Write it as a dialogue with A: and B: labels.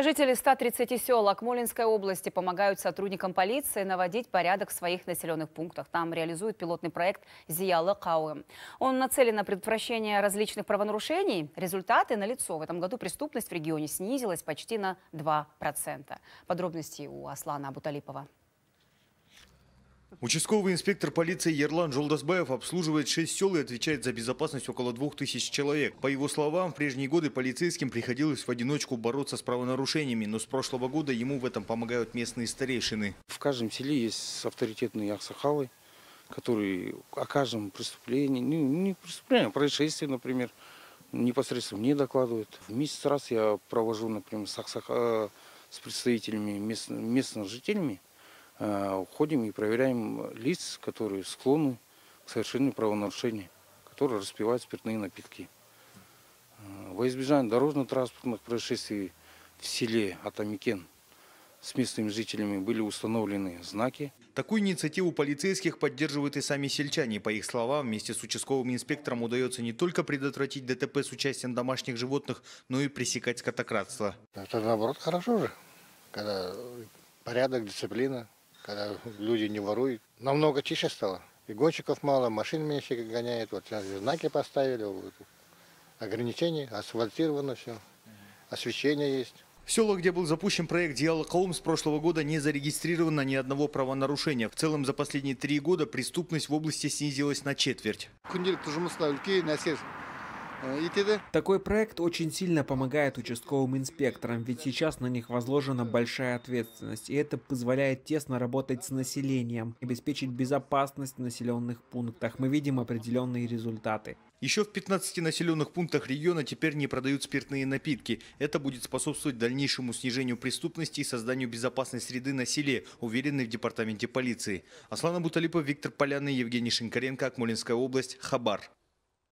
A: Жители 130 сел Акмолинской области помогают сотрудникам полиции наводить порядок в своих населенных пунктах. Там реализуют пилотный проект «Зиялы Кауэ». Он нацелен на предотвращение различных правонарушений. Результаты налицо. В этом году преступность в регионе снизилась почти на 2%. Подробности у Аслана Абуталипова.
B: Участковый инспектор полиции Ерлан Жолдасбаев обслуживает 6 сел и отвечает за безопасность около 2000 человек. По его словам, в прежние годы полицейским приходилось в одиночку бороться с правонарушениями, но с прошлого года ему в этом помогают местные старейшины.
C: В каждом селе есть авторитетные аксахалы, которые о каждом преступлении, ну, не преступлении, а происшествии, например, непосредственно мне докладывают. В месяц раз я провожу, например, с, аксах... э, с представителями мест... местных жителями Э, ходим и проверяем лиц, которые склонны к совершению правонарушений, которые распивают спиртные напитки. Э, во избежание дорожно-транспортных происшествий в селе Атамикен с местными жителями были установлены знаки.
B: Такую инициативу полицейских поддерживают и сами сельчане. По их словам, вместе с участковым инспектором удается не только предотвратить ДТП с участием домашних животных, но и пресекать скотократство.
D: Это наоборот хорошо же, когда порядок, дисциплина когда люди не воруют. Намного тише стало. И гонщиков мало, машин меньше гоняет. Вот знаки поставили, вот, ограничения, асфальтировано все, освещение есть.
B: В селах, где был запущен проект «Диалог Холм» с прошлого года не зарегистрировано ни одного правонарушения. В целом за последние три года преступность в области снизилась на четверть.
E: Э, Такой проект очень сильно помогает участковым инспекторам, ведь сейчас на них возложена большая ответственность, и это позволяет тесно работать с населением, обеспечить безопасность в населенных пунктах. Мы видим определенные результаты.
B: Еще в 15 населенных пунктах региона теперь не продают спиртные напитки. Это будет способствовать дальнейшему снижению преступности и созданию безопасной среды на селе, уверены в департаменте полиции. Аслана Буталипов, Виктор Полянный, Евгений Шинкаренко, Акмолинская область, Хабар.